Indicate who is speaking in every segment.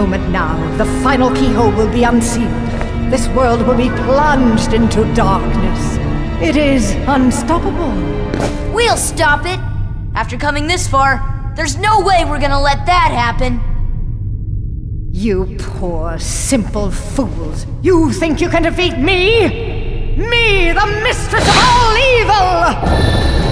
Speaker 1: moment now, the final keyhole will be unsealed. This world will be plunged into darkness. It is unstoppable.
Speaker 2: We'll stop it! After coming this far, there's no way we're gonna let that happen!
Speaker 1: You poor, simple fools. You think you can defeat me? Me, the mistress of all evil!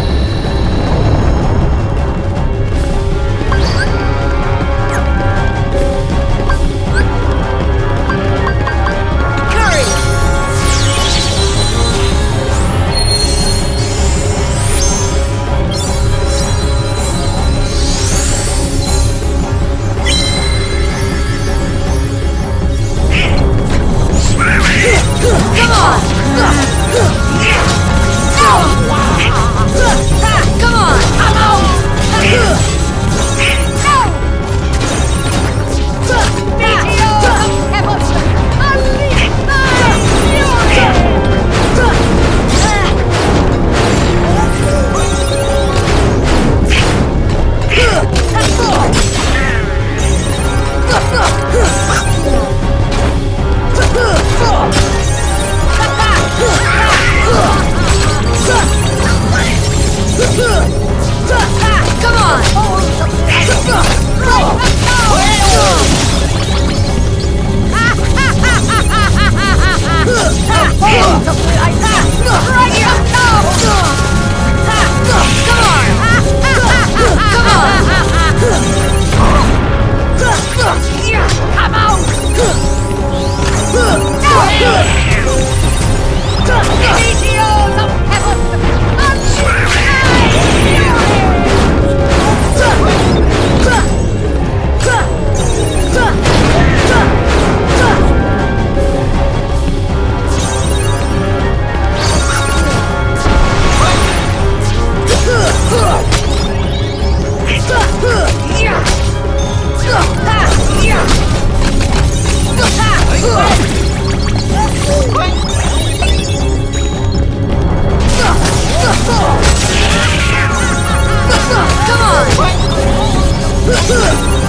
Speaker 2: Come on!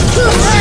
Speaker 3: Ah!